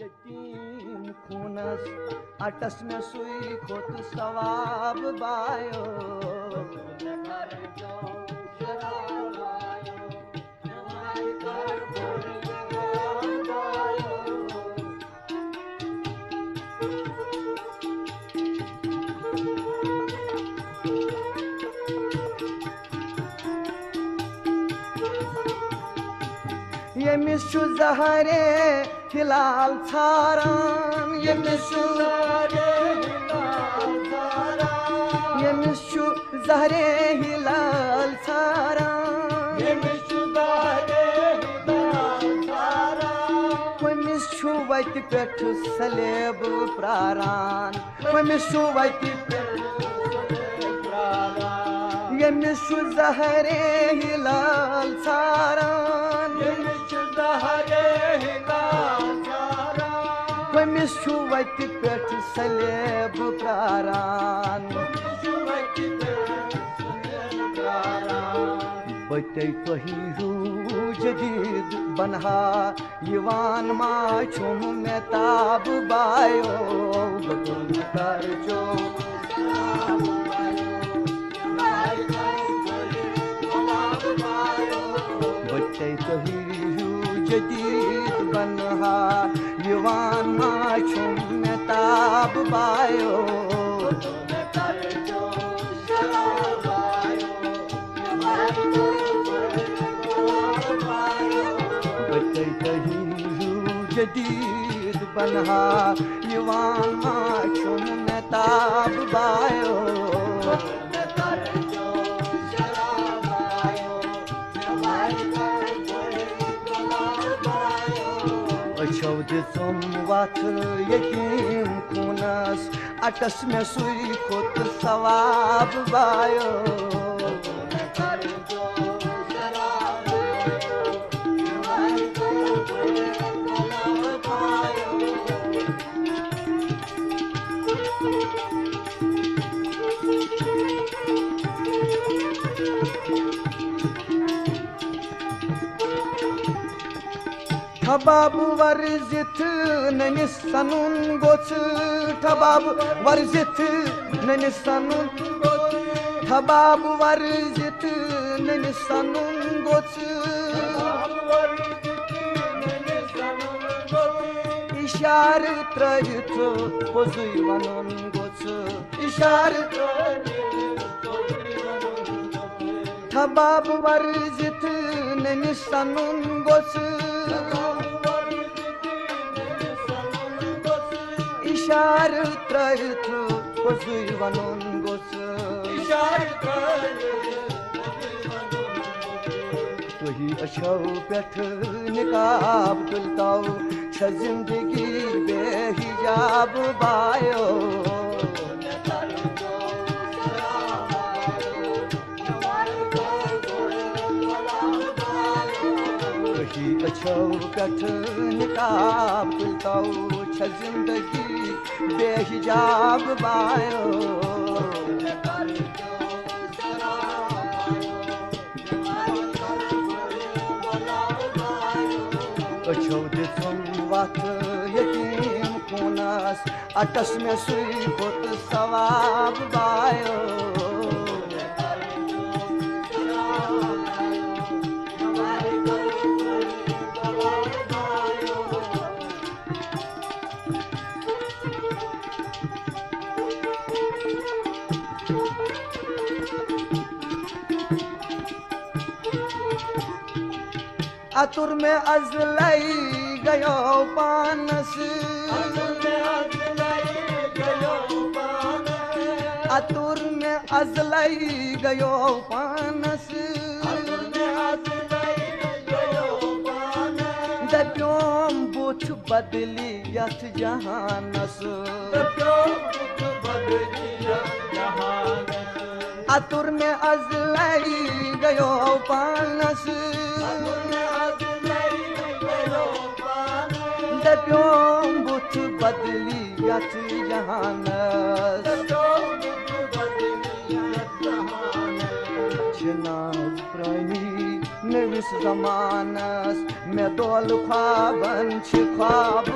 यतीम खूनस अटस में सुई खोत सवाब बायो। hilal taran yemiş şu yemiş şu zahre hilal taran. Yemiş şu zahre hilal taran. Yemiş şu vayt pethu saleb praran. Yemiş şu vayt yemiş şu zahre hilal taran. Yemiş şu zahre Peth सलेब प्रारान बटे तोही जदीद बनहा यवान मा छुम में ताब bio बदल कर जो बटे तोही जदीद बनहा यवान मा छुम में ताब बायो बटे तोही जदीद बनहा यवान मा में ताब बायो Qëvdësëm vatë jetim kunës Atës me sujkot savabë bajo Tababı var zitine nisanun goçu Tababı var zitine nisanun goçu Tababı var zitine nisanun goçu İşarı trayıtı pozuyvanun goçu İşarı Tababı var zitine nisanun goçu Peth निकाब तुलताओ। छ जिंदगी बेहिजाब bio छ जिंदगी बेहिजाब bio. अछौ दिसुम वक्त यकीम खूनस oats में सुई खोत सवाब अतुर में अजलई गयो पानस। अतुर में अजलई गयो पानस। बुथ बदली यथ जहानस। अतुर में अजलई गयो पानस नविस जमानस। मे दोल ख्वाबन छ ख्वाब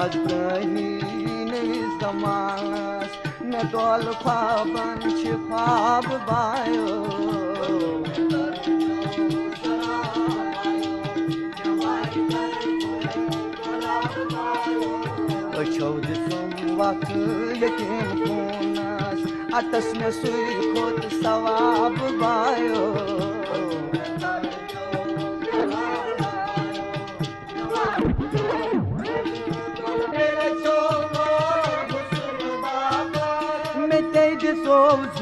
कई समास न कल पाबि पायो बायो। जो सुबुह यकीन पनस आ तस्में सुई खोत सवाब बायो।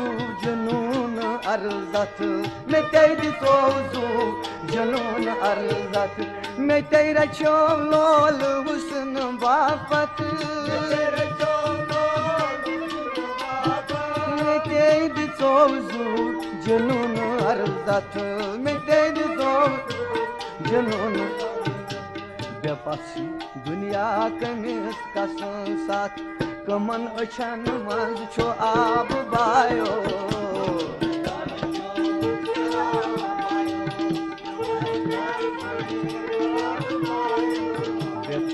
جنوٗن عرضت مےٚ تے دِژو زوٗ جنوٗن عرضت مےٚ تے رچھو لول حُسن باپت مےٚ تے دِژو زوٗ جنوٗن عرضت مےٚ تے دِژو جنوٗن بے پسی دُنیا کٔمِس کسُن ساتھ بے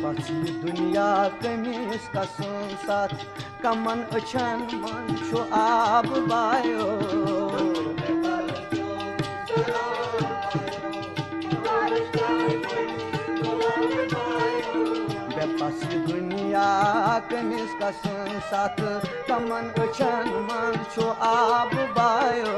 پسی دُنیا کٔمِس کسُن ساتھ کمن أچھن منٛز چھُ آب بایو کٔمِس کسُن ساتھ کمن أچھن منٛز چھُ آب بایو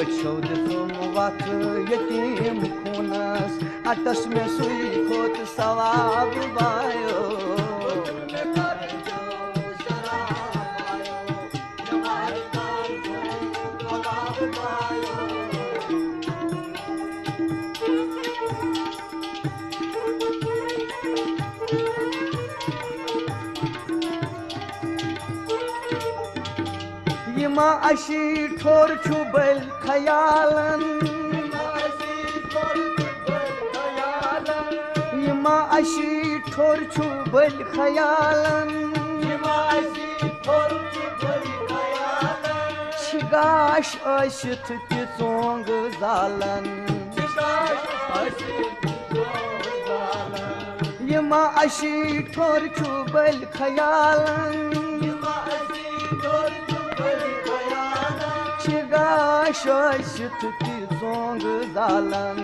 أچھو دِژُم وقت یتیٖم خوٗنس اَتس مےٚ سُے کھوٚت ثواب بایو یہِ ما اَشی ٹھوٚر چھُ بٔلۍ خیالن یہِ ما اَشی ٹھوٚر چھُ بٔلۍ خیالن چھِ گاش ٲسِتھ تہِ ژونٛگ زالن یہِ ما اَشی ٹھوٚر چھُ بٔلۍ خیالن Kaşa şıtıktı zongu zalan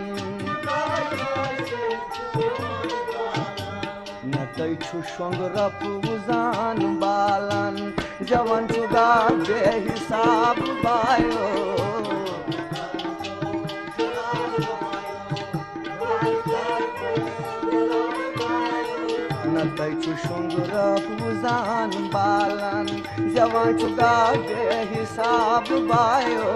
Natay çu şongu rapu uzan balan Javan çuga behisab bayo رۄپہٕ وُزان بالن جوان چھُ گا بے حِساب بایو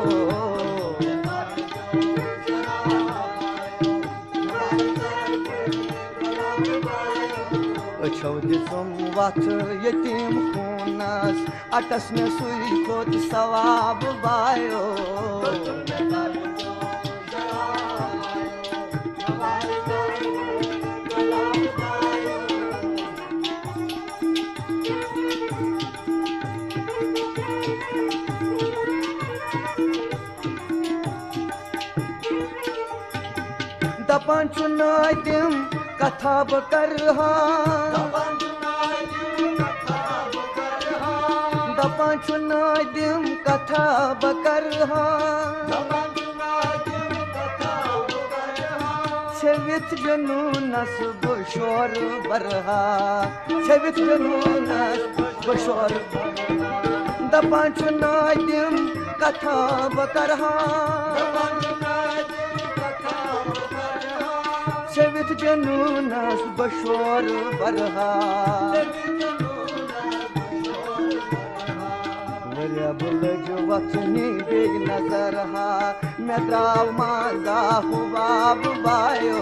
أچھو دِژُم وَتھ یتیٖم خوٗنس اَتس مےٚ سُے کھوٚت ثواب بایو दपान चुनाय तिम कथा बकर दपान चुनाय दिम कथा बकर छवित जनू नस बशोर बरहा। छवित जनू नस बशोर दपान चुनाय तिम कथा बकरहा جنوٗنس بہٕ شورٕ برہا واریاہ واریاہ لٔج وۄژھنہِ بیٚیہِ نظر ہا مےٚ درٛاو مازا ہُہ باب بایو